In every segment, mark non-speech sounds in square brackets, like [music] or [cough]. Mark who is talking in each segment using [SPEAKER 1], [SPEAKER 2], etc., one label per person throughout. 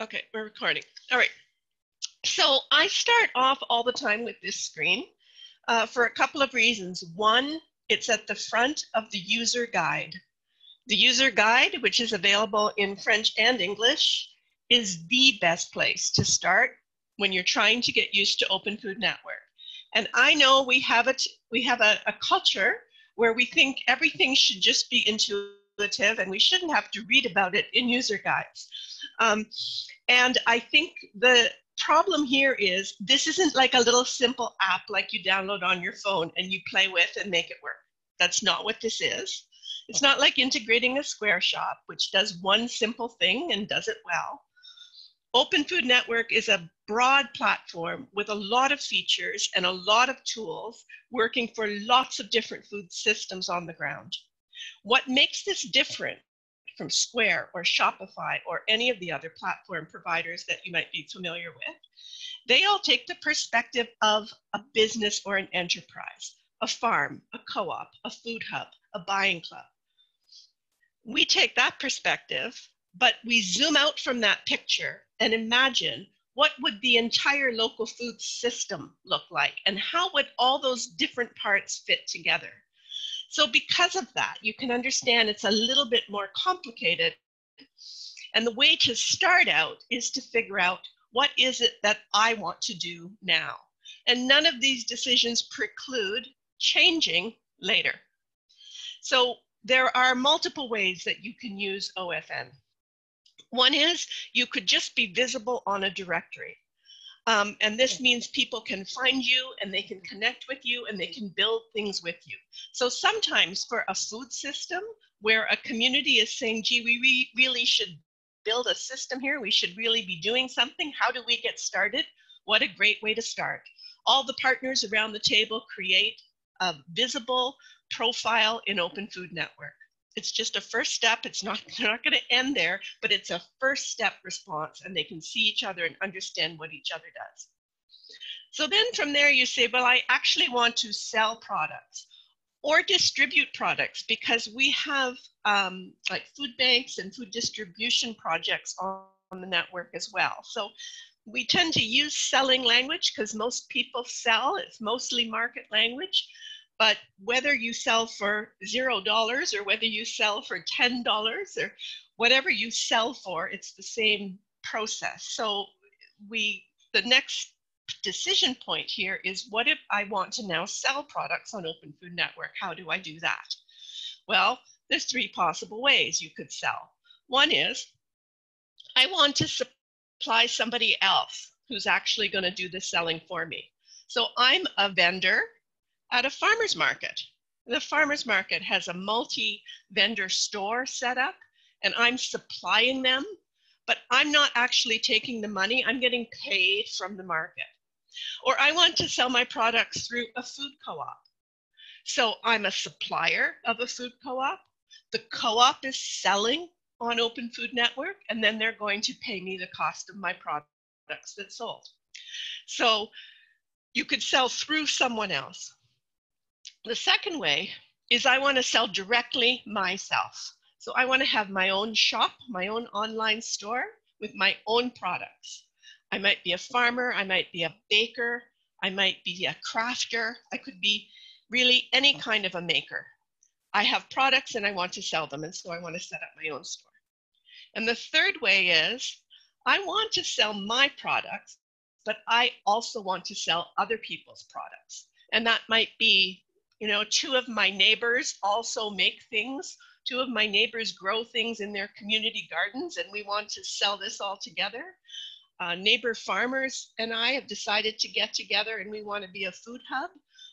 [SPEAKER 1] Okay, we're recording. All right. So I start off all the time with this screen uh, for a couple of reasons. One, it's at the front of the user guide. The user guide, which is available in French and English, is the best place to start when you're trying to get used to Open Food Network. And I know we have a, we have a, a culture where we think everything should just be intuitive and we shouldn't have to read about it in user guides. Um, and I think the problem here is this isn't like a little simple app like you download on your phone and you play with and make it work. That's not what this is. It's not like integrating a Square Shop, which does one simple thing and does it well. Open Food Network is a broad platform with a lot of features and a lot of tools working for lots of different food systems on the ground. What makes this different from Square or Shopify or any of the other platform providers that you might be familiar with, they all take the perspective of a business or an enterprise, a farm, a co op, a food hub, a buying club. We take that perspective, but we zoom out from that picture and imagine what would the entire local food system look like and how would all those different parts fit together so because of that, you can understand it's a little bit more complicated. And the way to start out is to figure out what is it that I want to do now? And none of these decisions preclude changing later. So there are multiple ways that you can use OFN. One is you could just be visible on a directory. Um, and this means people can find you and they can connect with you and they can build things with you. So sometimes for a food system where a community is saying, gee, we re really should build a system here, we should really be doing something. How do we get started? What a great way to start. All the partners around the table create a visible profile in Open Food Network. It's just a first step. It's not, [laughs] they're not going to end there, but it's a first step response and they can see each other and understand what each other does. So then from there you say, well, I actually want to sell products or distribute products because we have um, like food banks and food distribution projects on, on the network as well. So we tend to use selling language because most people sell, it's mostly market language. But whether you sell for zero dollars or whether you sell for ten dollars or whatever you sell for, it's the same process. So we the next decision point here is what if I want to now sell products on Open Food Network? How do I do that? Well, there's three possible ways you could sell. One is I want to supply somebody else who's actually going to do the selling for me. So I'm a vendor at a farmer's market. The farmer's market has a multi vendor store set up, and I'm supplying them, but I'm not actually taking the money, I'm getting paid from the market. Or I want to sell my products through a food co op. So I'm a supplier of a food co op. The co op is selling on Open Food Network, and then they're going to pay me the cost of my products that sold. So you could sell through someone else. The second way is I want to sell directly myself. So I want to have my own shop, my own online store with my own products. I might be a farmer, I might be a baker, I might be a crafter, I could be really any kind of a maker. I have products and I want to sell them, and so I want to set up my own store. And the third way is I want to sell my products, but I also want to sell other people's products. And that might be you know, two of my neighbors also make things. Two of my neighbors grow things in their community gardens, and we want to sell this all together. Uh, neighbor farmers and I have decided to get together and we want to be a food hub,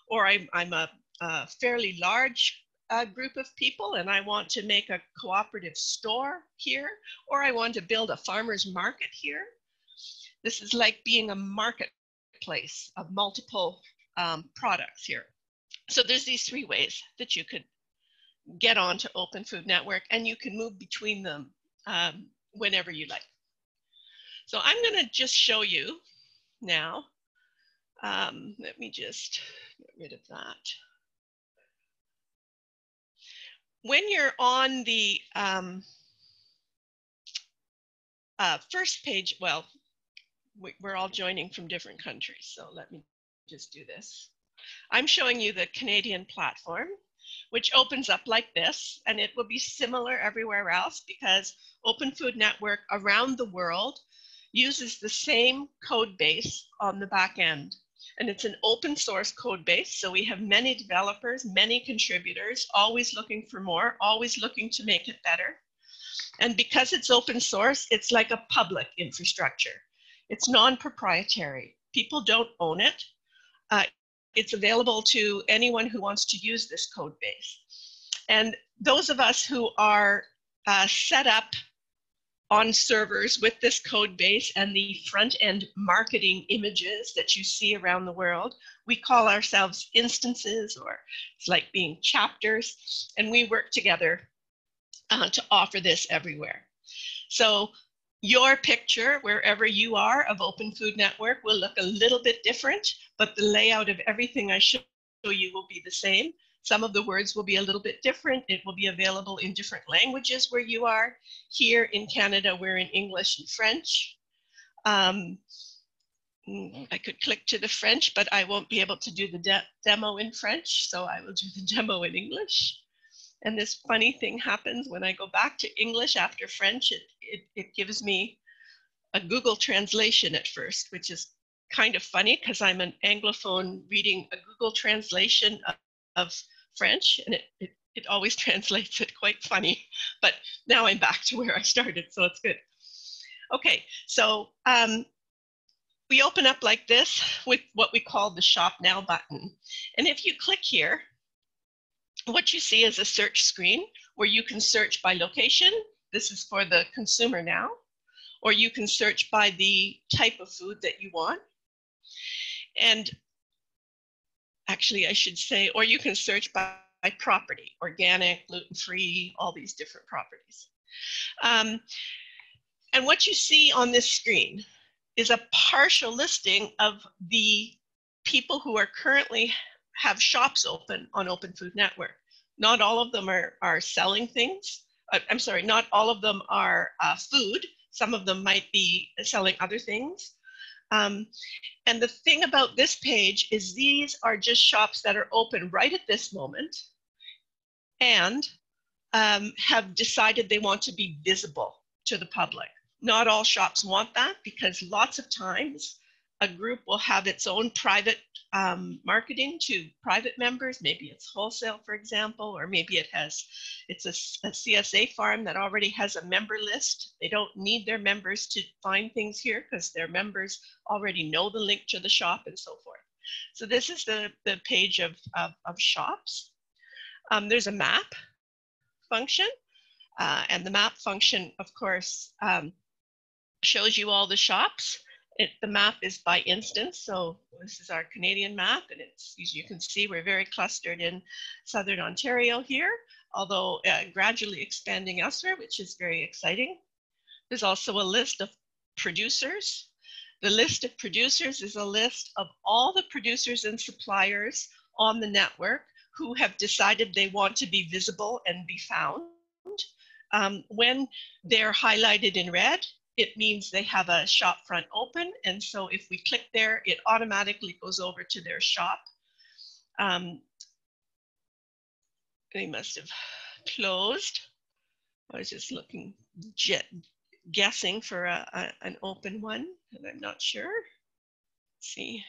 [SPEAKER 1] or I'm, I'm a, a fairly large uh, group of people and I want to make a cooperative store here, or I want to build a farmer's market here. This is like being a marketplace of multiple um, products here. So there's these three ways that you could get on to Open Food Network and you can move between them um, whenever you like. So I'm gonna just show you now. Um, let me just get rid of that. When you're on the um, uh, first page, well, we, we're all joining from different countries, so let me just do this. I'm showing you the Canadian platform, which opens up like this, and it will be similar everywhere else because Open Food Network around the world uses the same code base on the back end. And it's an open source code base. So we have many developers, many contributors, always looking for more, always looking to make it better. And because it's open source, it's like a public infrastructure. It's non-proprietary. People don't own it. Uh, it's available to anyone who wants to use this code base. And those of us who are uh, set up on servers with this code base and the front end marketing images that you see around the world. We call ourselves instances or it's like being chapters and we work together uh, to offer this everywhere. So your picture, wherever you are of Open Food Network will look a little bit different, but the layout of everything I show you will be the same. Some of the words will be a little bit different. It will be available in different languages where you are. Here in Canada, we're in English and French. Um, I could click to the French, but I won't be able to do the de demo in French, so I will do the [laughs] demo in English. And this funny thing happens when I go back to English after French, it, it, it gives me a Google translation at first, which is kind of funny because I'm an Anglophone reading a Google translation of, of French, and it, it, it always [laughs] translates it quite funny. But now I'm back to where I started, so it's good. Okay, so um, we open up like this with what we call the Shop Now button. And if you click here, what you see is a search screen where you can search by location. This is for the consumer now. Or you can search by the type of food that you want. And actually I should say, or you can search by, by property, organic, gluten-free, all these different properties. Um, and what you see on this screen is a partial listing of the people who are currently have shops open on Open Food Network. Not all of them are, are selling things. Uh, I'm sorry, not all of them are uh, food. Some of them might be selling other things. Um, and the thing about this page is these are just shops that are open right at this moment and um, have decided they want to be visible to the public. Not all shops want that because lots of times a group will have its own private um, marketing to private members. Maybe it's wholesale, for example, or maybe it has, it's a, a, CSA farm that already has a member list. They don't need their members to find things here because their members already know the link to the shop and so forth. So this is the, the page of, of, of shops. Um, there's a map function. Uh, and the map function, of course, um, shows you all the shops. It, the map is by instance, so this is our Canadian map, and it's, as you can see, we're very clustered in Southern Ontario here, although uh, gradually expanding elsewhere, which is very exciting. There's also a list of producers. The list of producers is a list of all the producers and suppliers on the network who have decided they want to be visible and be found. Um, when they're highlighted in red, it means they have a shop front open. And so if we click there, it automatically goes over to their shop. Um, they must have closed. I was just looking, guessing for a, a, an open one, and I'm not sure. See,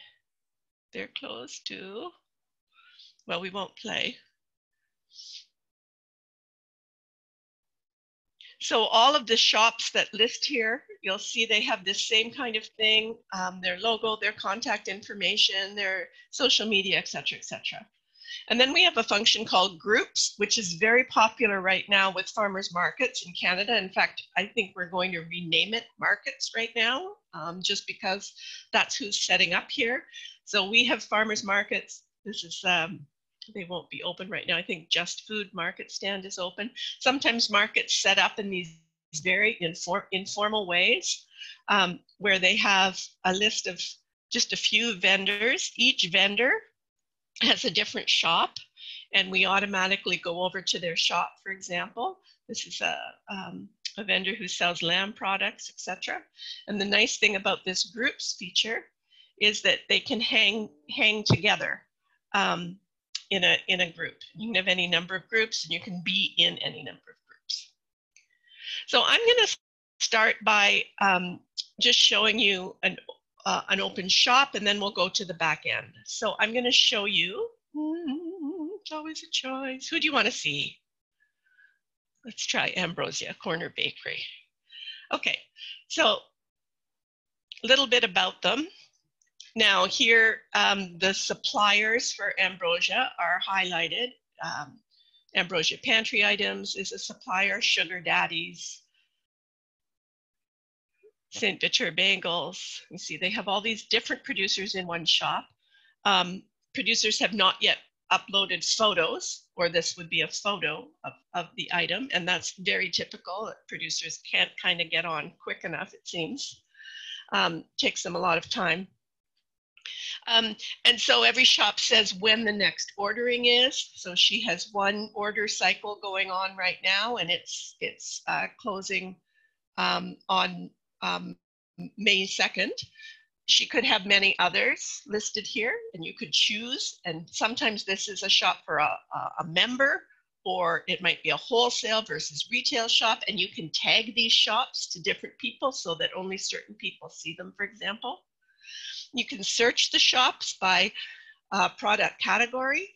[SPEAKER 1] they're closed too. Well, we won't play. So all of the shops that list here, you'll see they have this same kind of thing, um, their logo, their contact information, their social media, et cetera, et cetera. And then we have a function called groups, which is very popular right now with farmers markets in Canada. In fact, I think we're going to rename it markets right now, um, just because that's who's setting up here. So we have farmers markets. This is um, they won't be open right now. I think Just Food Market Stand is open. Sometimes markets set up in these very inform informal ways um, where they have a list of just a few vendors. Each vendor has a different shop and we automatically go over to their shop, for example. This is a, um, a vendor who sells lamb products, etc. And the nice thing about this groups feature is that they can hang hang together um, in a in a group. You can have any number of groups, and you can be in any number of groups. So I'm going to start by um, just showing you an uh, an open shop, and then we'll go to the back end. So I'm going to show you. Mm, it's always a choice. Who do you want to see? Let's try Ambrosia Corner Bakery. Okay, so a little bit about them. Now here, um, the suppliers for Ambrosia are highlighted. Um, Ambrosia Pantry Items is a supplier, Sugar Daddies, St. Viateur Bagels. You see, they have all these different producers in one shop. Um, producers have not yet uploaded photos, or this would be a photo of, of the item, and that's very typical. Producers can't kind of get on quick enough, it seems. Um, takes them a lot of time. Um, and so every shop says when the next ordering is. So she has one order cycle going on right now, and it's it's uh, closing um, on um, May 2nd she could have many others listed here and you could choose and sometimes this is a shop for a, a, member or it might be a wholesale versus retail shop and you can tag these shops to different people so that only certain people see them for example you can search the shops by uh, product category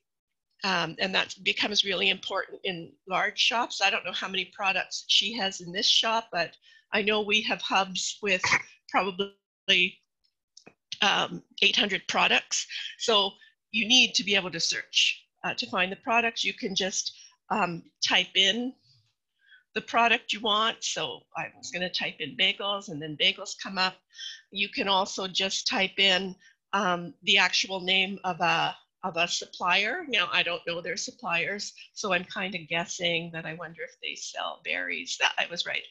[SPEAKER 1] um, and that becomes really important in large shops i don't know how many products she has in this shop but i know we have hubs with probably um, 800 products. So you need to be able to search uh, to find the products. You can just um, type in the product you want. So I was going to type in bagels and then bagels come up. You can also just type in um, the actual name of a of a supplier. Now I don't know their suppliers, so I'm kind of guessing that I wonder if they sell berries. That I was right.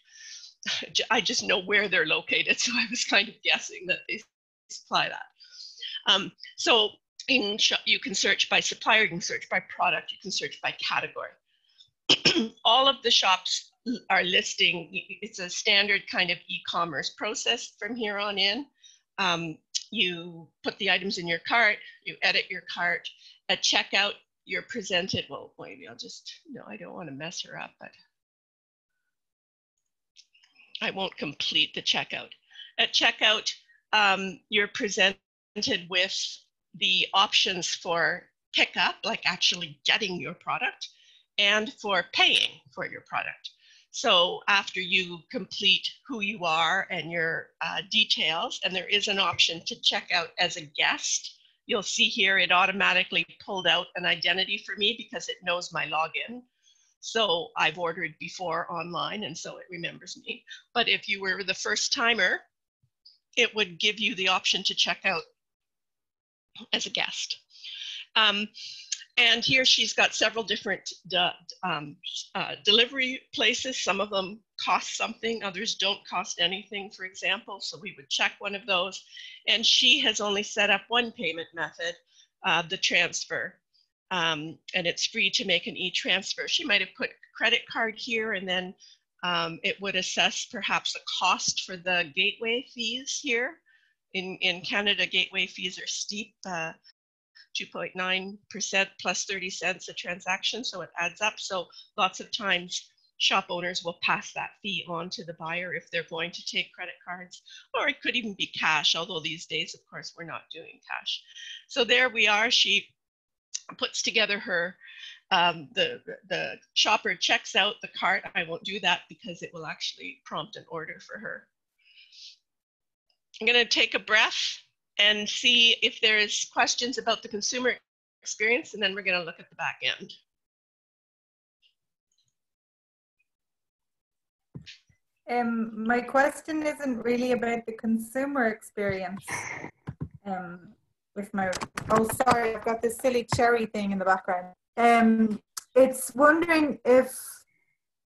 [SPEAKER 1] [laughs] I just know where they're located, [laughs] so I was kind of guessing that they supply that. Um, so in you can search by supplier, you can search by product, you can search by category. [clears throat] All of the shops are listing, it's a standard kind of e-commerce process from here on in. Um, you put the items in your cart, you edit your cart. At checkout, you're presented, well, maybe I'll just, no, I don't want to mess her up, but I won't complete the checkout. At checkout, um, you're presented with the options for pickup, like actually getting your product, and for paying for your product. So after you complete who you are and your uh, details, and there is an option to check out as a guest, you'll see here it automatically pulled out an identity for me because it knows my login. So I've ordered before online and so it remembers me. But if you were the first timer, it would give you the option to check out as a guest. Um, and here she's got several different de um, uh, delivery places. Some of them cost something, others don't cost anything, for example. So we would check one of those. And she has only set up one payment method, uh, the transfer. Um, and it's free to make an e-transfer. She might have put credit card here and then um, it would assess perhaps a cost for the gateway fees here. In, in Canada, gateway fees are steep, 2.9% uh, plus 30 cents a transaction, so it adds up. So lots of times shop owners will pass that fee on to the buyer if they're going to take credit cards, or it could even be cash, although these days, of course, we're not doing cash. So there we are. She puts together her um, the, the shopper checks out the cart. I won't do that because it will actually prompt an order for her. I'm gonna take a breath and see if there's questions about the consumer experience, and then we're gonna look at the back end.
[SPEAKER 2] Um, my question isn't really about the consumer experience. Um, with my, oh, sorry, I've got this silly cherry thing in the background. Um, it's wondering if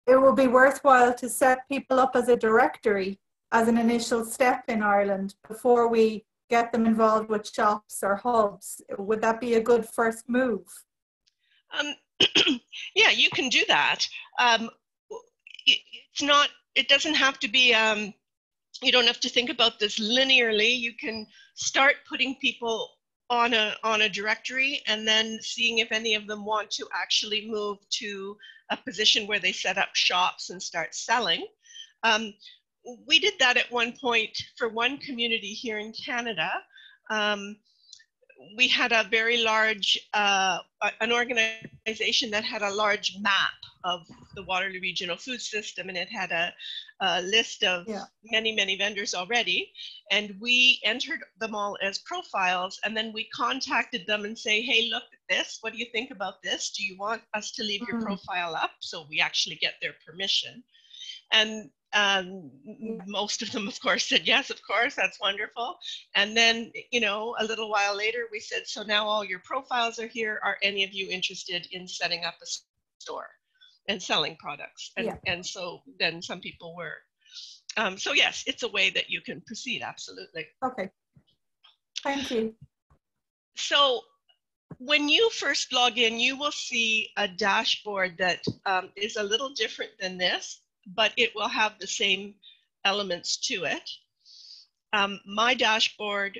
[SPEAKER 2] it will be worthwhile to set people up as a directory as an initial step in Ireland before we get them involved with shops or hubs. Would that be a good first move?
[SPEAKER 1] Um, [clears throat] yeah, you can do that. Um, it's not it doesn't have to be, um, you don't have to think about this linearly. You can start putting people on a, on a directory and then seeing if any of them want to actually move to a position where they set up shops and start selling. Um, we did that at one point for one community here in Canada. Um, we had a very large, uh, an organization that had a large map of the Waterloo Regional Food System, and it had a, a list of yeah. many, many vendors already. And we entered them all as profiles, and then we contacted them and say, hey, look at this. What do you think about this? Do you want us to leave mm-hmm. your profile up? So we actually get their permission. And um, most of them, of course, said yes, of course, that's wonderful. And then, you know, a little while later, we said, so now all your profiles are here. Are any of you interested in setting up a store and selling products? And, yeah. and so then some people were. Um, so yes, it's a way that you can proceed, absolutely.
[SPEAKER 2] Okay, thank you.
[SPEAKER 1] So when you first log in, you will see a dashboard that um, is a little different than this but it will have the same elements to it. Um, my dashboard,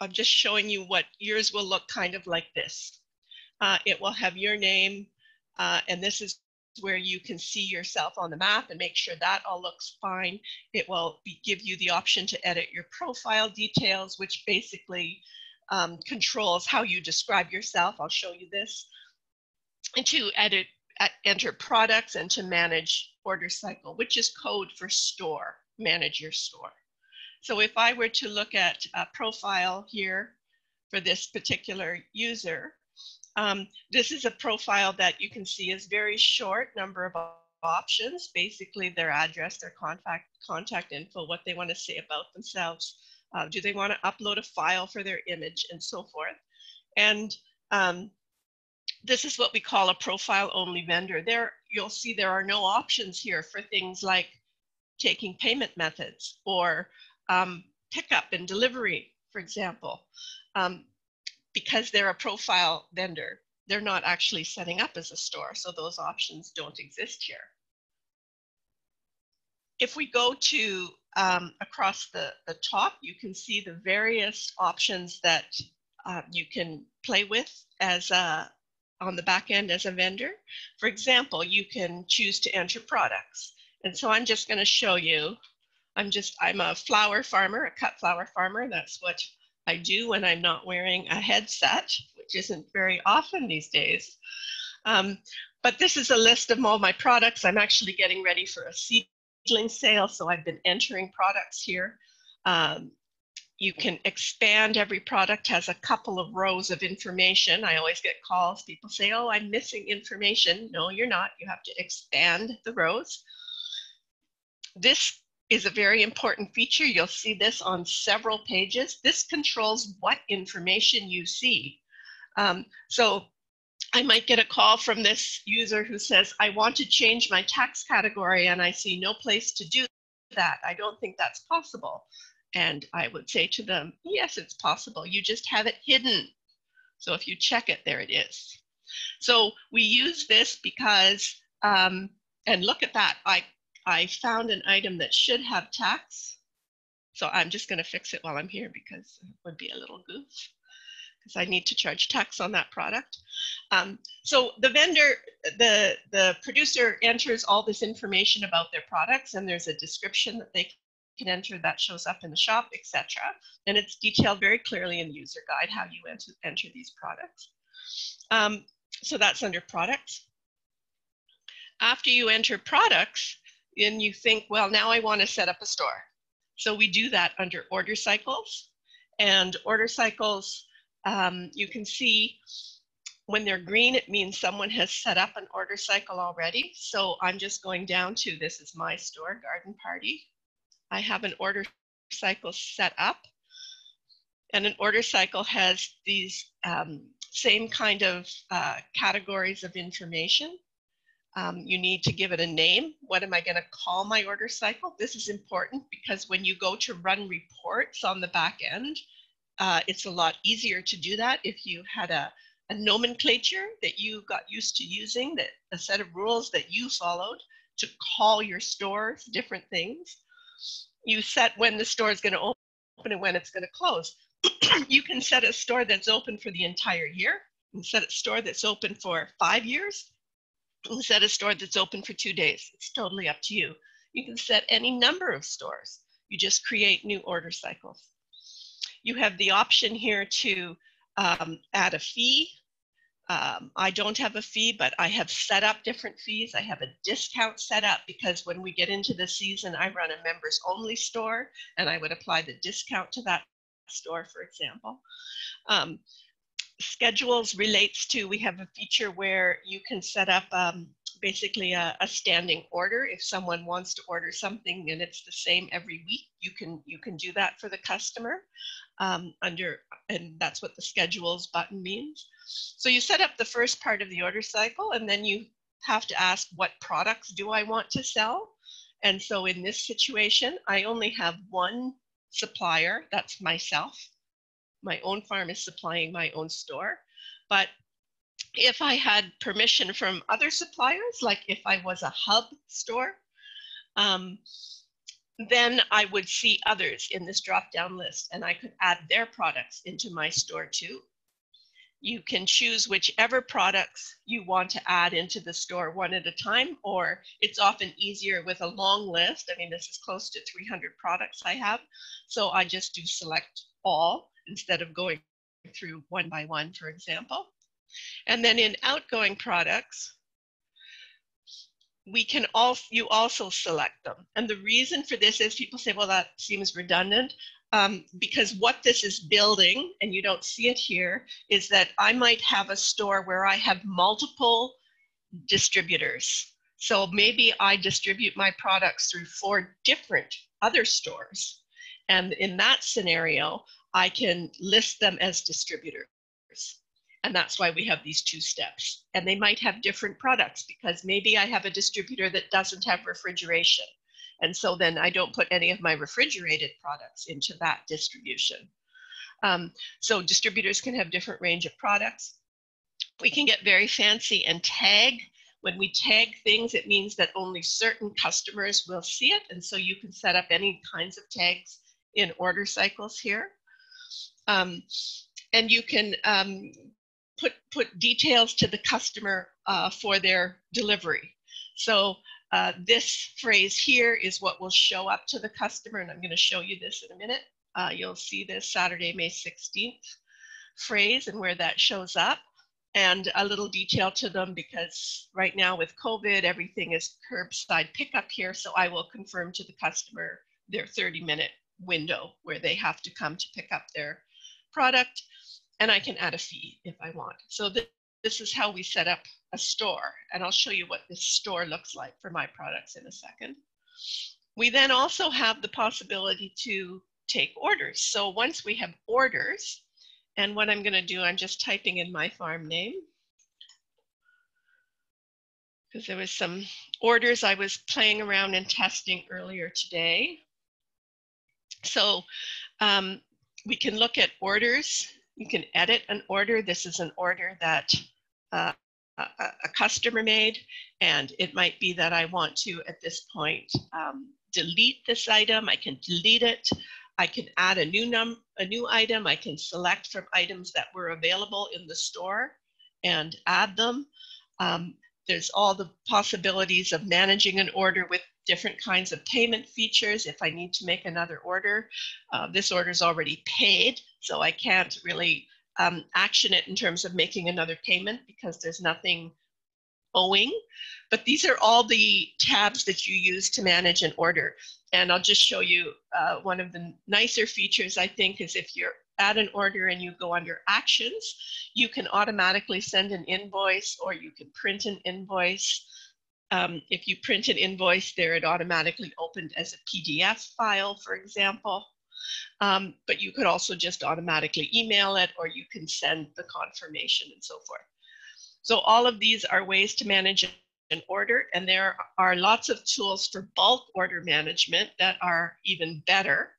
[SPEAKER 1] I'm just showing you what yours will look kind of like this. Uh, it will have your name, uh, and this is where you can see yourself on the map and make sure that all looks fine. It will be, give you the option to edit your profile details, which basically um, controls how you describe yourself. I'll show you this. And to edit enter products and to manage order cycle, which is code for store, manage your store. So if I were to look at a profile here for this particular user, um, this is a profile that you can see is very short number of options, basically their address, their contact, contact info, what they want to say about themselves. Uh, do they want to upload a file for their image and so forth. And um, this is what we call a profile only vendor. There, you'll see there are no options here for things like taking payment methods or um, pickup and delivery, for example. Um, because they're a profile vendor, they're not actually setting up as a store, so those options don't exist here. If we go to um, across the, the top, you can see the various options that uh, you can play with as a, on the back end as a vendor. For example, you can choose to enter products. And so I'm just going to show you. I'm just, I'm a flower farmer, a cut flower farmer. That's what I do when I'm not wearing a headset, which isn't very often these days. Um, but this is a list of all my products. I'm actually getting ready for a seedling sale, so I've been entering products here. Um, you can expand every product has a couple of rows of information. I always get calls people say oh i'm missing information. No you're not. You have to expand the rows. This is a very important feature. You'll see this on several pages. This controls what information you see. Um, so I might get a call from this user who says, I want to change my tax category and I see no place to do that. I don't think that's possible. And I would say to them, yes, it's possible. You just have it hidden. So if you check it, there it is. So we use this because, um, and look at that, I, I found an item that should have tax. So I'm just gonna fix it while I'm here because it would be a little goof because I need to charge tax on that product. Um, so the vendor, the, the producer enters all this information about their products and there's a description that they can enter that shows up in the shop, etc. And it's detailed very clearly in the user guide how you enter, enter these products. Um, so that's under products. After you enter products, then you think, well, now I want to set up a store. So we do that under order cycles. And order cycles, um, you can see when they're green, it means someone has set up an order cycle already. So I'm just going down to this is my store, Garden Party. I have an order cycle set up. And an order cycle has these um, same kind of uh, categories of information. Um, you need to give it a name. What am I going to call my order cycle? This is important because when you go to run reports on the back end, uh, it's a lot easier to do that if you had a, a nomenclature that you got used to using, that a set of rules that you followed to call your stores different things. You set when the store is going to open and when it's going to close. [clears throat] you can set a store that's open for the entire year. Can set a store that's open for five years. Can set a store that's open for two days. It's totally up to you. You can set any number of stores. You just create new order cycles. You have the option here to um, add a fee. Um, I don't have a fee, but I have set up different fees. I have a discount set up because when we get into the season, I run a members only store and I would apply the discount to that store, for example. Um, schedules relates to, we have a feature where you can set up um, basically a, a, standing order. If someone wants to order something and it's the same every week, you can you can do that for the customer um, under, and that's what the schedules button means. So you set up the first part of the order cycle and then you have to ask what products do I want to sell? And so in this situation, I only have one supplier, that's myself. My own farm is supplying my own store. But if I had permission from other suppliers, like if I was a hub store, um, then I would see others in this drop down list and I could add their products into my store too. You can choose whichever products you want to add into the store one at a time, or it's often easier with a long list. I mean, this is close to 300 products I have. So I just do select all instead of going through one by one, for example. And then in outgoing products, we can also, you also select them. And the reason for this is people say, well, that seems redundant. Um, because what this is building, and you don't see it here, is that I might have a store where I have multiple distributors. So maybe I distribute my products through four different other stores. And in that scenario, I can list them as distributors. And that's why we have these two steps. And they might have different products because maybe I have a distributor that doesn't have refrigeration. And so then I don't put any of my refrigerated products into that distribution. Um, so distributors can have different range of products. We can get very fancy and tag. When we tag things, it means that only certain customers will see it. And so you can set up any kinds of tags in order cycles here. Um, and you can um, put, put details to the customer uh, for their delivery. So uh, this phrase here is what will show up to the customer, and I'm going to show you this in a minute. Uh, you'll see this Saturday, May 16th phrase and where that shows up, and a little detail to them because right now with COVID, everything is curbside pickup here, so I will confirm to the customer their 30 minute window where they have to come to pick up their product and I can add a fee if I want. So th this is how we set up a store. And I'll show you what this store looks like for my products in a second. We then also have the possibility to take orders. So once we have orders, and what I'm gonna do, I'm just typing in my farm name because there was some orders I was playing around and testing earlier today. So um, we can look at orders you can edit an order. This is an order that uh, a, a, customer made, and it might be that I want to, at this point, um, delete this item. I can delete it. I can add a new num a new item. I can select from items that were available in the store and add them. Um, there's all the possibilities of managing an order with different kinds of payment features if I need to make another order. Uh, this order is already paid, so I can't really um, action it in terms of making another payment because there's nothing owing. But these are all the tabs that you use to manage an order. And I'll just show you uh, one of the nicer features, I think, is if you're at an order and you go under actions, you can automatically send an invoice or you can print an invoice. Um, if you print an invoice there, it automatically opened as a PDF file, for example. Um, but you could also just automatically email it or you can send the confirmation and so forth. So all of these are ways to manage an order and there are lots of tools for bulk order management that are even better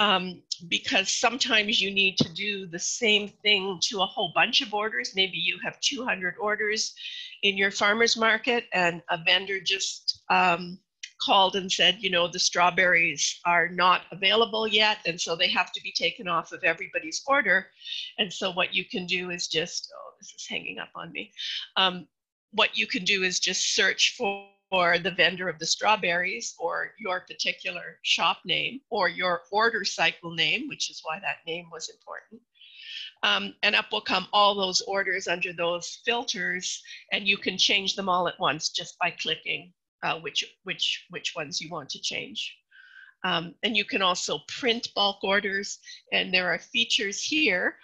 [SPEAKER 1] um, because sometimes you need to do the same thing to a whole bunch of orders. Maybe you have 200 orders in your farmer's market and a vendor just um, called and said, you know, the strawberries are not available yet, and so they have to be taken off of everybody's order. And so what you can do is just, oh, this is hanging up on me. Um, what you can do is just search for or the vendor of the strawberries or your particular shop name or your order cycle name, which is why that name was important. Um, and up will come all those orders under those filters and you can change them all at once just by clicking uh, which, which, which ones you want to change. Um, and you can also print bulk orders and there are features here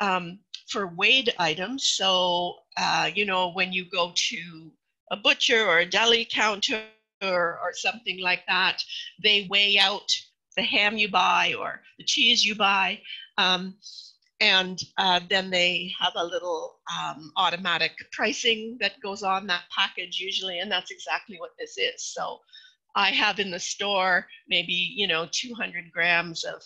[SPEAKER 1] um, for weighed items. So, uh, you know, when you go to a butcher or a deli counter or, or something like that, they weigh out the ham you buy or the cheese you buy. Um, and uh, then they have a little um, automatic pricing that goes on that package usually, and that's exactly what this is. So I have in the store maybe, you know, 200 grams of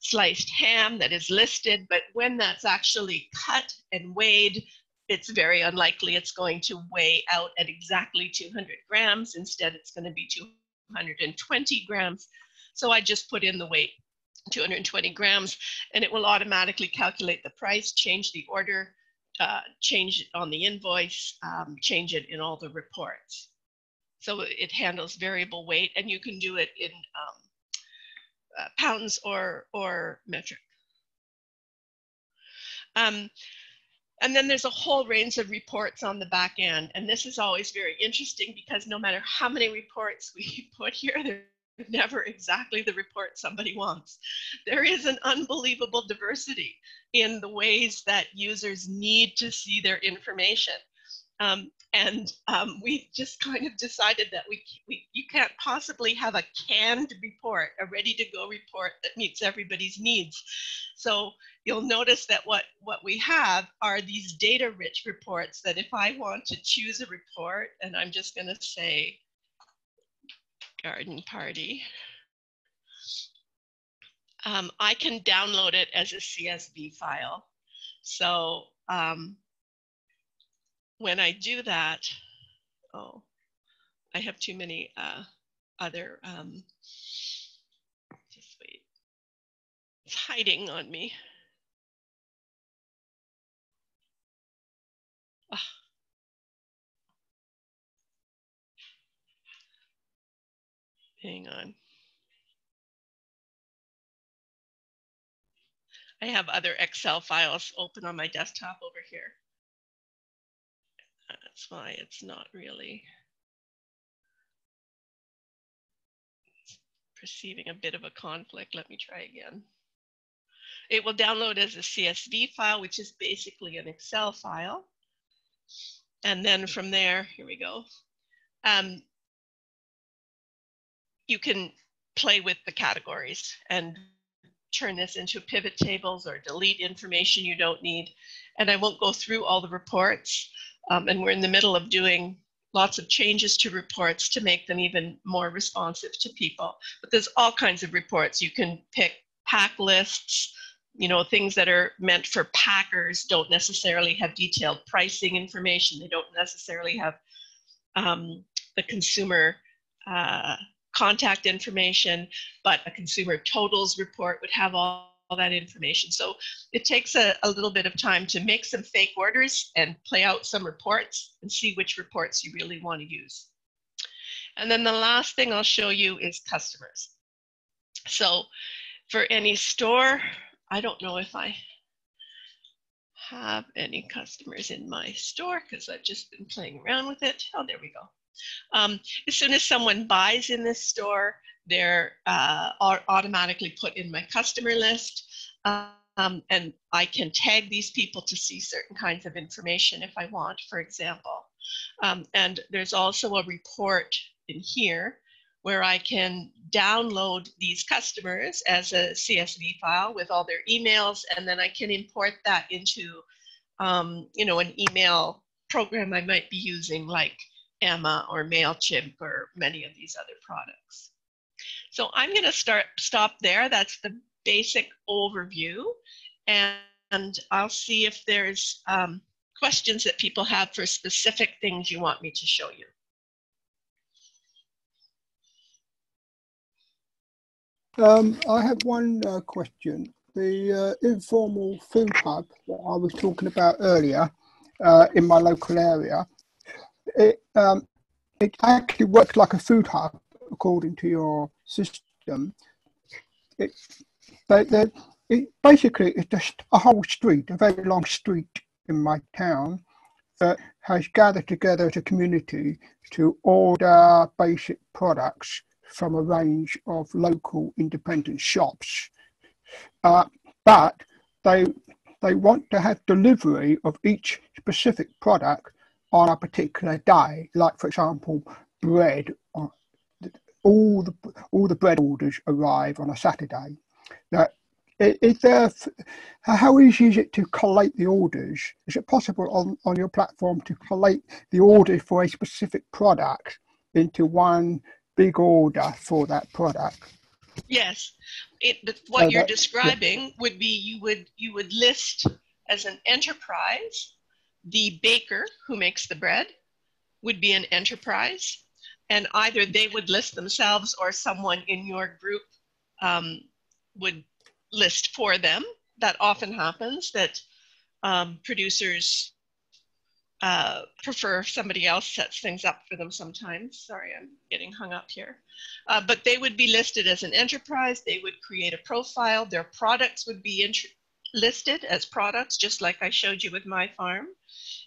[SPEAKER 1] sliced ham that is listed, but when that's actually cut and weighed, it's very unlikely it's going to weigh out at exactly 200 grams. Instead, it's going to be 220 grams. So I just put in the weight, 220 grams, and it will automatically calculate the price, change the order, uh, change it on the invoice, um, change it in all the reports. So it handles variable weight, and you can do it in um, uh, pounds or, or metric. Um, and then there's a whole range of reports on the back end. And this is always very interesting because no matter how many reports [laughs] we put here, [laughs] never exactly the report somebody wants. There is an unbelievable diversity in the ways that users need to see their information. Um, and um, we just kind of decided that we, we you can't possibly have a canned report, a ready to go report that meets everybody's needs. So you'll notice that what, what we have are these data rich reports that if I want to choose a report, and I'm just gonna say garden party, um, I can download it as a CSV file. So um, when I do that, oh, I have too many uh, other, um, just wait, it's hiding on me. Hang on. I have other Excel files open on my desktop over here. That's why it's not really perceiving a bit of a conflict. Let me try again. It will download as a CSV file, which is basically an Excel file. And then from there, here we go. Um, you can play with the categories and turn this into pivot tables or delete information you don't need. And I won't go through all the reports. Um, and we're in the middle of doing lots of changes to reports to make them even more responsive to people. But there's all kinds of reports. You can pick pack lists, you know, things that are meant for packers don't necessarily have detailed pricing information. They don't necessarily have um, the consumer uh, contact information, but a consumer totals report would have all all that information. So it takes a, a little bit of time to make some fake orders and play out some reports and see which reports you really want to use. And then the last thing I'll show you is customers. So for any store, I don't know if I have any customers in my store because I've just been playing around with it. Oh, there we go. Um, as soon as someone buys in this store, they're uh, automatically put in my customer list. Um, and I can tag these people to see certain kinds of information if I want, for example. Um, and there's also a report in here where I can download these customers as a CSV file with all their emails, and then I can import that into, um, you know, an email program I might be using like Emma or MailChimp or many of these other products. So I'm going to start stop there. That's the basic overview. And, and I'll see if there's um, questions that people have for specific things you want me to show you.
[SPEAKER 3] Um, I have one uh, question. The uh, informal food hub that I was talking about earlier uh, in my local area, it, um, it actually works like a food hub according to your system. It, it basically it's just a whole street, a very long street in my town that has gathered together as a community to order basic products from a range of local independent shops. Uh, but they they want to have delivery of each specific product on a particular day. Like for example, bread. Uh, all the all the bread orders arrive on a Saturday. Now, is there how easy is it to collate the orders? Is it possible on, on your platform to collate the order for a specific product into one big order for that product?
[SPEAKER 1] Yes, it, what you're describing yeah. would be you would you would list as an enterprise the baker who makes the bread would be an enterprise and either they would list themselves or someone in your group um, would list for them that often happens that um, producers uh, prefer somebody else sets things up for them sometimes. Sorry, I'm getting hung up here. Uh, but they would be listed as an enterprise. They would create a profile. Their products would be listed as products, just like I showed you with my farm.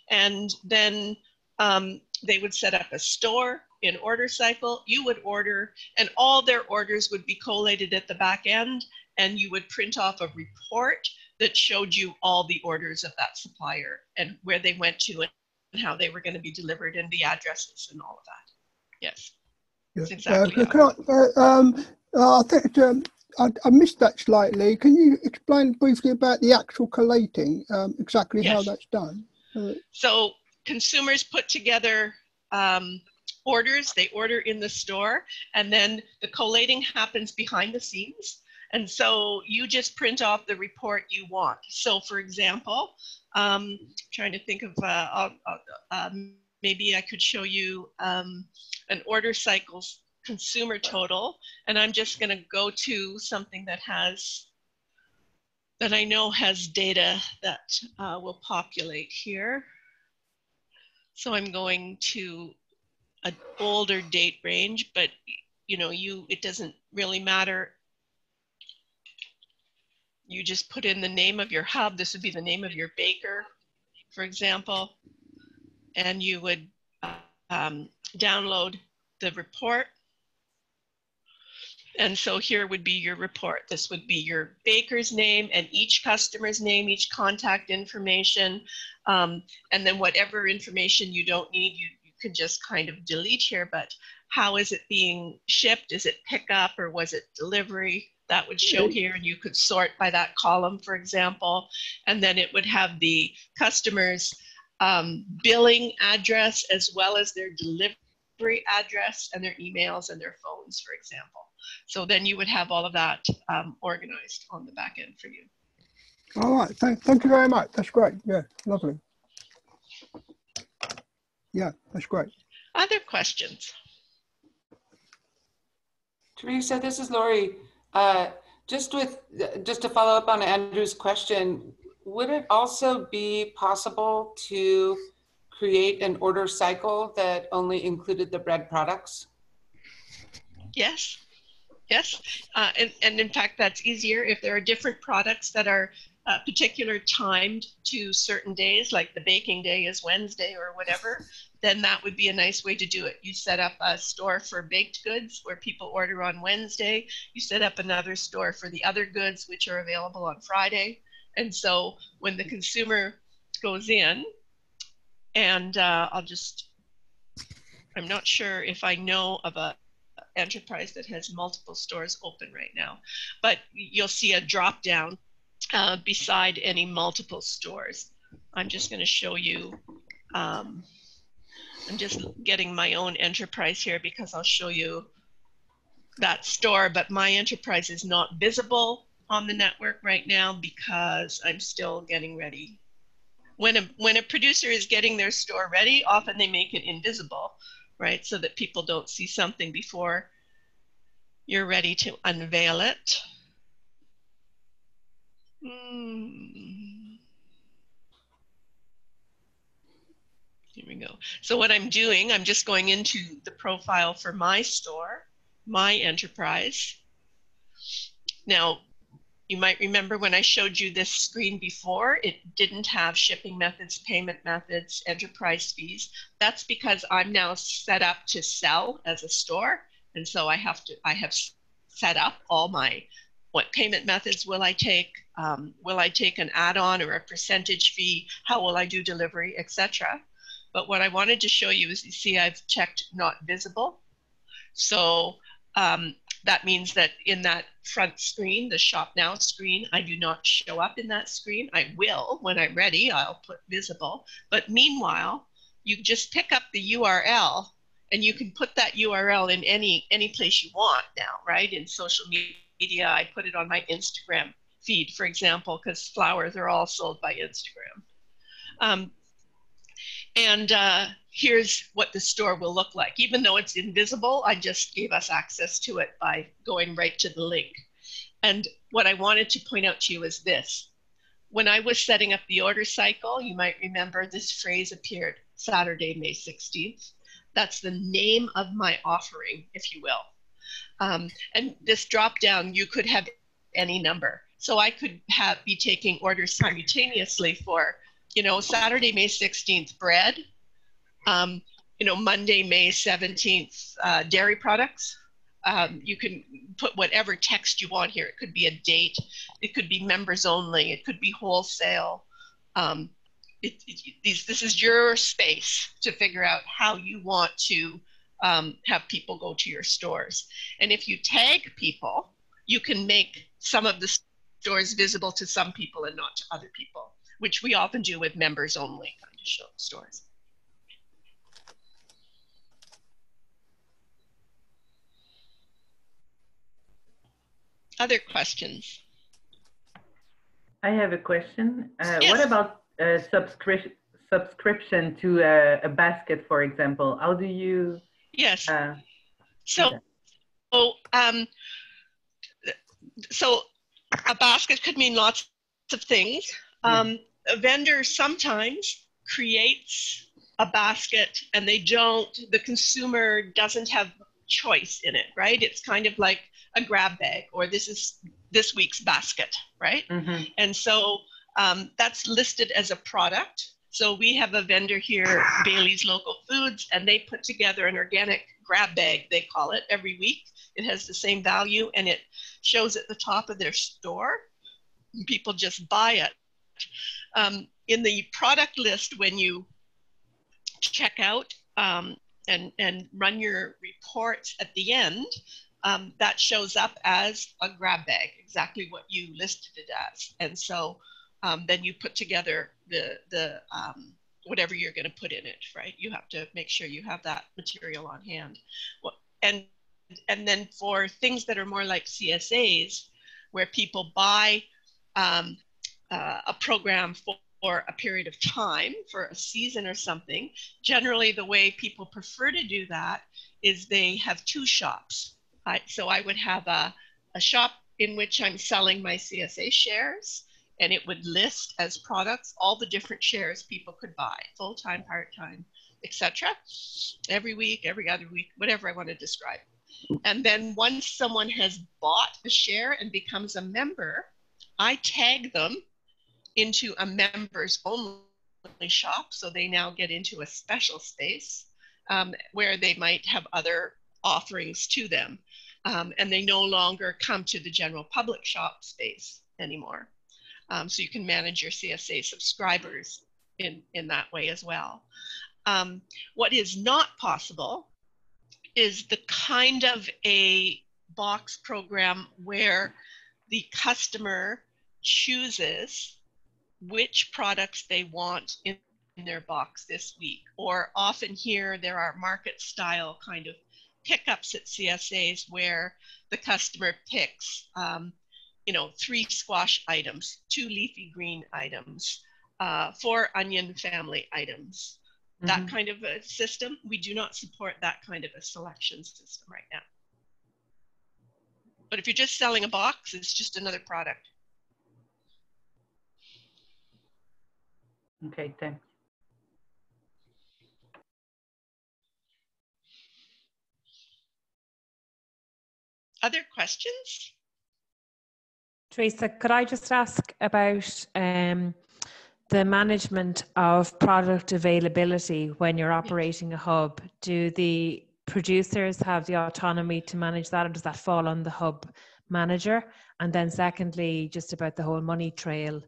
[SPEAKER 1] And then um, they would set up a store in order cycle. You would order, and all their orders would be collated at the back end. And you would print off a report that showed you all the orders of that supplier and where they went to and how they were going to be delivered and the addresses and all of that. Yes.
[SPEAKER 3] Yeah. Exactly uh, I, um, uh, I think um, I, I, missed that slightly. Can you explain briefly about the actual collating, um, exactly yes. how that's done?
[SPEAKER 1] Uh, so consumers put together um, orders, they order in the store, and then the collating happens behind the scenes. And so you just print off the report you want. So for example, um, trying to think of, uh, uh, maybe I could show you um, an order cycles consumer total. And I'm just gonna go to something that has, that I know has data that uh, will populate here. So I'm going to an older date range, but you know, you it doesn't really matter you just put in the name of your hub. This would be the name of your baker, for example, and you would um, download the report. And so here would be your report. This would be your baker's name and each customer's name, each contact information, um, and then whatever information you don't need, you, you can just kind of delete here. But how is it being shipped? Is it pickup or was it delivery? that would show here and you could sort by that column, for example, and then it would have the customer's um, billing address as well as their delivery address and their emails and their phones, for example. So then you would have all of that um, organized on the back end for you.
[SPEAKER 3] All right, thank, thank you very much. That's great. Yeah, lovely. Yeah, that's great.
[SPEAKER 1] Other questions?
[SPEAKER 4] Teresa, this is Lori. Uh, just with just to follow up on Andrew's question, would it also be possible to create an order cycle that only included the bread products?
[SPEAKER 1] Yes. Yes, uh, and, and in fact, that's easier if there are different products that are uh, particular timed to certain days, like the baking day is Wednesday or whatever, then that would be a nice way to do it. You set up a store for baked goods where people order on Wednesday. You set up another store for the other goods, which are available on Friday. And so when the consumer goes in, and uh, I'll just, I'm not sure if I know of a enterprise that has multiple stores open right now, but you'll see a drop down uh, beside any multiple stores. I'm just going to show you. Um, I'm just getting my own enterprise here because I'll show you that store, but my enterprise is not visible on the network right now because I'm still getting ready when a when a producer is getting their store ready, often they make it invisible, right, so that people don't see something before you're ready to unveil it. Hmm. Here we go. So what I'm doing, I'm just going into the profile for my store, my enterprise. Now, you might remember when I showed you this screen before, it didn't have shipping methods, payment methods, enterprise fees. That's because I'm now set up to sell as a store. And so I have to, I have set up all my, what payment methods will I take? Um, will I take an add-on or a percentage fee? How will I do delivery, etc. But what I wanted to show you is you see I've checked not visible. So um, that means that in that front screen, the shop now screen, I do not show up in that screen. I will when I'm ready, I'll put visible. But meanwhile, you just pick up the URL and you can put that URL in any any place you want now, right? In social media, I put it on my Instagram feed, for example, because flowers are all sold by Instagram. Um, and uh, here's what the store will look like. Even though it's invisible, I just gave us access to it by going right to the link. And what I wanted to point out to you is this. When I was setting up the order cycle, you might remember this phrase appeared Saturday, May 16th. That's the name of my offering, if you will. Um, and this drop down, you could have any number. So I could have be taking orders simultaneously for you know, Saturday, May 16th, bread. Um, you know, Monday, May 17th, uh, dairy products. Um, you can put whatever text you want here. It could be a date, it could be members only, it could be wholesale. Um, it, it, these, this is your space to figure out how you want to um, have people go to your stores. And if you tag people, you can make some of the stores visible to some people and not to other people which we often do with members only kind of stores. Other questions?
[SPEAKER 5] I have a question. Uh, yes. What about uh, subscription subscription to a, a, basket, for example? How do you?
[SPEAKER 1] Yes. Uh, so, so, um, so a basket could mean lots of things. Um, a vendor sometimes creates a basket and they don't, the consumer doesn't have choice in it, right? It's kind of like a grab bag or this is this week's basket, right? Mm-hmm. And so um, that's listed as a product. So we have a vendor here, Bailey's Local Foods, and they put together an organic grab bag, they call it, every week. It has the same value and it shows at the top of their store. People just buy it. Um, in the product list, when you check out um, and, and run your reports at the end, um, that shows up as a grab bag, exactly what you listed it as. And so um, then you put together the, the um, whatever you're going to put in it, right? You have to make sure you have that material on hand. Well, and, and then for things that are more like CSAs, where people buy um, uh, a program for, for a period of time, for a season or something, generally the way people prefer to do that is they have two shops. I, so I would have a, a shop in which I'm selling my CSA shares, and it would list as products all the different shares people could buy, full time, part time, etc. Every week, every other week, whatever I want to describe. And then once someone has bought a share and becomes a member, I tag them into a members only shop. So they now get into a special space um, where they might have other offerings to them. Um, and they no longer come to the general public shop space anymore. Um, so you can manage your CSA subscribers in, in that way as well. Um, what is not possible is the kind of a box program where the customer chooses which products they want in, in their box this week. Or often here there are market style kind of pickups at CSAs where the customer picks, um, you know, three squash items, two leafy green items, uh, for onion family items. Mm-hmm. That kind of a system, we do not support that kind of a selection system right now. But if you're just selling a box, it's just another product.
[SPEAKER 5] Okay, thanks.
[SPEAKER 1] Other questions?
[SPEAKER 6] Teresa, could I just ask about um, the management of product availability when you're operating a hub? Do the producers have the autonomy to manage that, or does that fall on the hub manager? And then, secondly, just about the whole money trail,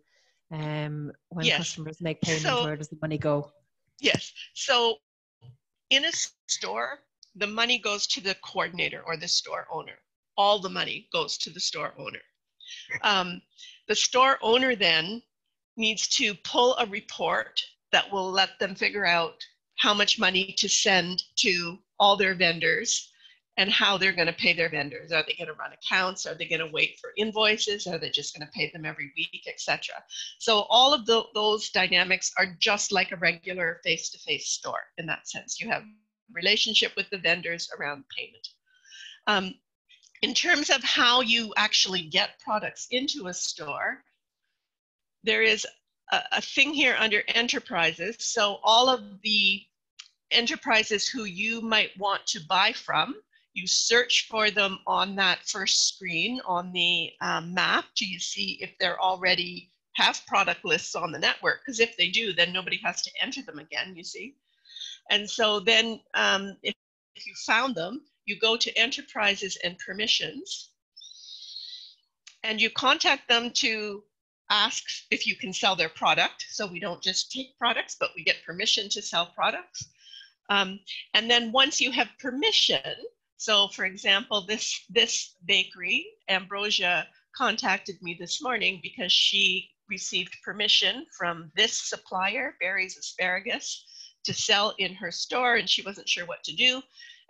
[SPEAKER 6] um, when yes. customers make payment, so, where does the money go?
[SPEAKER 1] Yes. So, in a store, the money goes to the coordinator or the store owner. All the money goes to the store owner. Um, the store owner then needs to pull a report that will let them figure out how much money to send to all their vendors and how they're going to pay their vendors. Are they going to run accounts? Are they going to wait for invoices? Are they just going to pay them every week, etc. So all of the, those dynamics are just like a regular face-to-face store in that sense. You have relationship with the vendors around payment. Um, in terms of how you actually get products into a store, there is a, a thing here under enterprises. So all of the enterprises who you might want to buy from, you search for them on that first screen on the um, map to see if they're already have product lists on the network because if they do then nobody has to enter them again you see and so then um, if, if you found them you go to enterprises and permissions and you contact them to ask if you can sell their product so we don't just take products but we get permission to sell products um, and then once you have permission, so for example, this, this bakery, Ambrosia, contacted me this morning because she received permission from this supplier, Barry's Asparagus, to sell in her store and she wasn't sure what to do.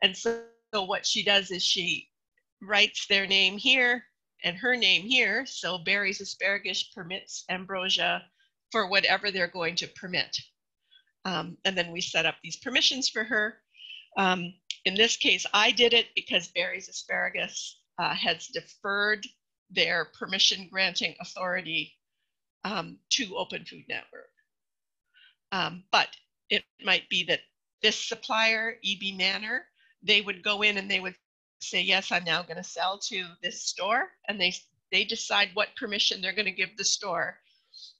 [SPEAKER 1] And so, so what she does is she writes their name here and her name here. So Barry's Asparagus permits Ambrosia for whatever they're going to permit. Um, and then we set up these permissions for her. Um, in this case, I did it because Barry's Asparagus uh, has deferred their permission granting authority um, to Open Food Network. Um, but it might be that this supplier, EB Manor, they would go in and they would say, yes, I'm now going to sell to this store. And they, they decide what permission they're going to give the store.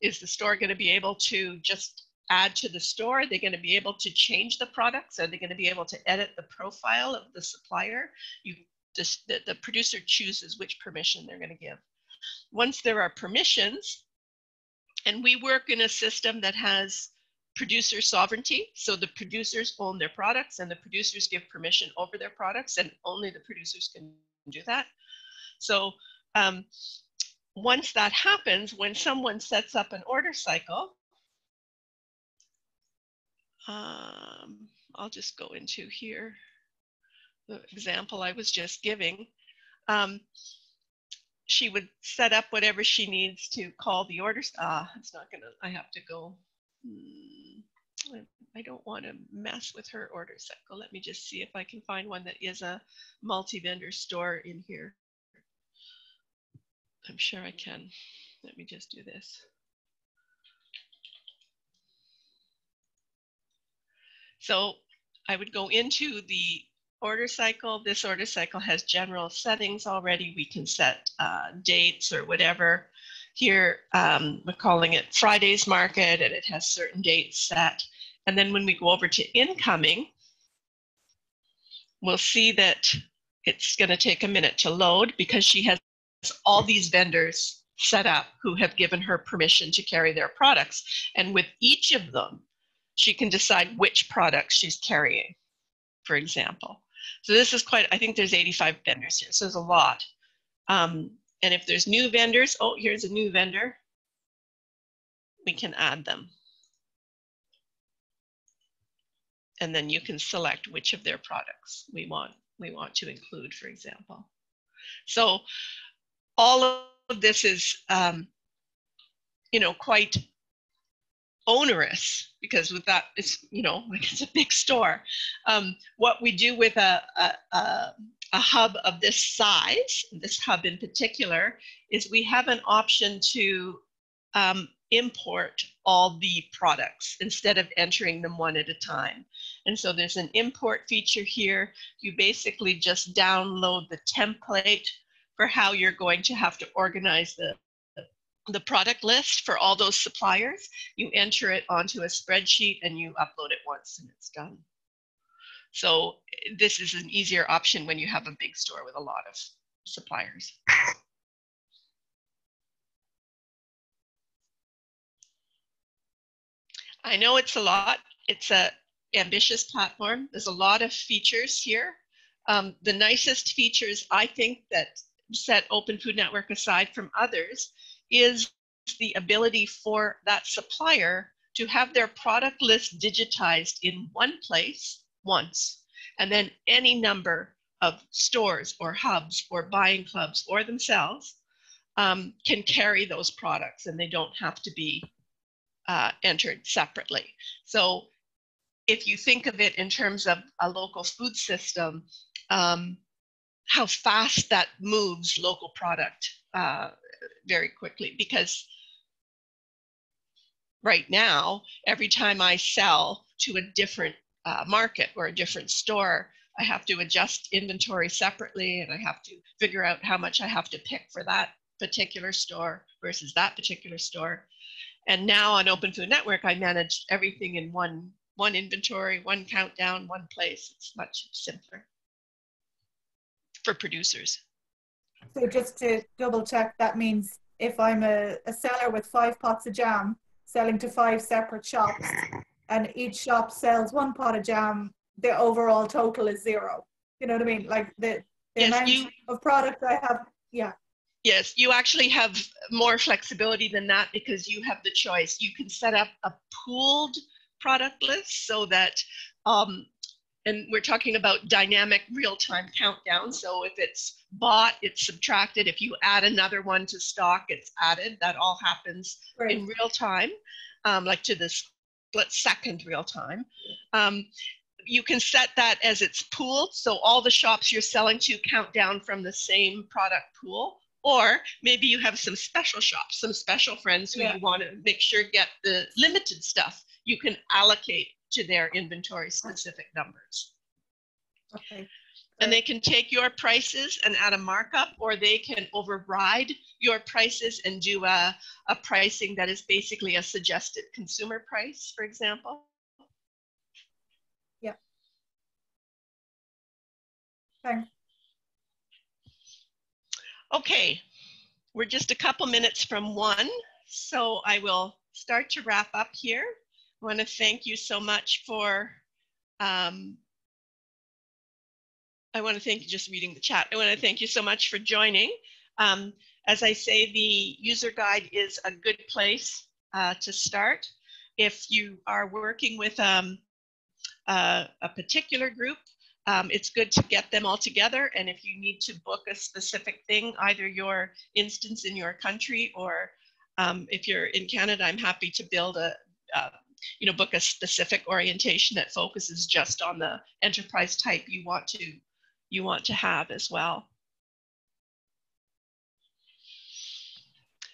[SPEAKER 1] Is the store going to be able to just add to the store? Are they going to be able to change the products? Are they going to be able to edit the profile of the supplier? You just, the, the producer chooses which permission they're going to give. Once there are permissions, and we work in a system that has producer sovereignty. So the producers own their products and the producers give permission over their products and only the producers can do that. So um, once that happens, when someone sets up an order cycle, um, I'll just go into here, the example I was just giving. Um, she would set up whatever she needs to call the orders. Ah, it's not gonna, I have to go. Hmm, I don't want to mess with her order cycle. Let me just see if I can find one that is a multi-vendor store in here. I'm sure I can. Let me just do this. So I would go into the order cycle. This order cycle has general settings already. We can set uh, dates or whatever. Here, um, we're calling it Friday's market and it has certain dates set. And then when we go over to incoming, we'll see that it's going to take a minute to load because she has all these vendors set up who have given her permission to carry their products. And with each of them, she can decide which products she's carrying, for example. So this is quite, I think there's 85 vendors here, so there's a lot. Um, and if there's new vendors, oh, here's a new vendor, we can add them. And then you can select which of their products we want, we want to include, for example. So all of this is, um, you know, quite onerous because with that it's you know [laughs] like it's a big store um, what we do with a, a, a, a hub of this size this hub in particular is we have an option to um, import all the products instead of entering them one at a time and so there's an import feature here you basically just download the template for how you're going to have to organize the the product list for all those suppliers. You enter it onto a spreadsheet and you upload it once and it's done. So this is an easier option when you have a big store with a lot of suppliers. I know it's a lot. It's a ambitious platform. There's a lot of features here. Um, the nicest features I think that set Open Food Network aside from others is the ability for that supplier to have their product list digitized in one place once, and then any number of stores or hubs or buying clubs or themselves um, can carry those products and they don't have to be uh, entered separately. So if you think of it in terms of a local food system, um, how fast that moves local product uh, very quickly because right now, every time I sell to a different uh, market or a different store, I have to adjust inventory separately and I have to figure out how much I have to pick for that particular store versus that particular store. And now on Open Food Network, I manage everything in one, one inventory, one countdown, one place. It's much simpler for producers.
[SPEAKER 2] So just to double check, that means if I'm a, a seller with five pots of jam selling to five separate shops and each shop sells one pot of jam, the overall total is zero. You know what I mean? Like the, the
[SPEAKER 1] Yes,
[SPEAKER 2] amount
[SPEAKER 1] you-
[SPEAKER 2] of product I have, yeah.
[SPEAKER 1] Yes, you actually have more flexibility than that because you have the choice. You can set up a pooled product list so that, um, and we're talking about dynamic real-time countdown. So if it's bought, it's subtracted. If you add another one to stock, it's added. That all happens
[SPEAKER 2] Great.
[SPEAKER 1] in real time, um, like to the split second real time. Um, you can set that as it's pooled, so all the shops you're selling to count down from the same product pool. Or maybe you have some special shops, some special friends who
[SPEAKER 2] Yeah.
[SPEAKER 1] you want to make sure get the limited stuff. You can allocate to their inventory specific numbers.
[SPEAKER 2] Okay.
[SPEAKER 1] And they can take your prices and add a markup, or they can override your prices and do a, a pricing that is basically a suggested consumer price, for example.
[SPEAKER 2] Thanks.
[SPEAKER 1] Okay, we're just a couple minutes from one, so I will start to wrap up here. I want to thank you so much for, um, I want to thank you, just reading the chat. I want to thank you so much for joining. Um, as I say, the user guide is a good place uh, to start. If you are working with um, uh, a particular group, um, it's good to get them all together. And if you need to book a specific thing, either your instance in your country or um, if you're in Canada, I'm happy to build a, uh, you know, book a specific orientation that focuses just on the enterprise type you want to, you want to have as well.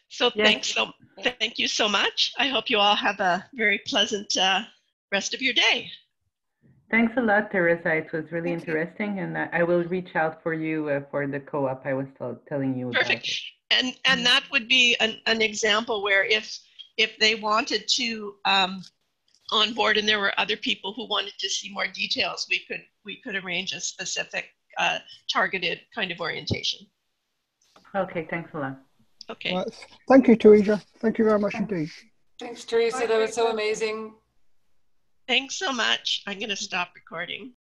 [SPEAKER 1] So
[SPEAKER 5] Yes.
[SPEAKER 1] thanks so, thank you so much. I hope you all have a very pleasant uh, rest of your day.
[SPEAKER 5] Thanks a lot, Teresa. It was really
[SPEAKER 2] Thank you.
[SPEAKER 5] interesting, and I will reach out for you uh, for the co-op I was tell- telling you about.
[SPEAKER 1] Perfect. And and that would be an, an example where if if they wanted to um, on board and there were other people who wanted to see more details, we could we could arrange a specific uh, targeted kind of orientation.
[SPEAKER 5] Okay, thanks a lot.
[SPEAKER 1] Okay.
[SPEAKER 3] Right. Thank you, Teresa. Thank you very much indeed.
[SPEAKER 4] Thanks, Teresa. That was so amazing.
[SPEAKER 1] Thanks so much. I'm going to stop recording.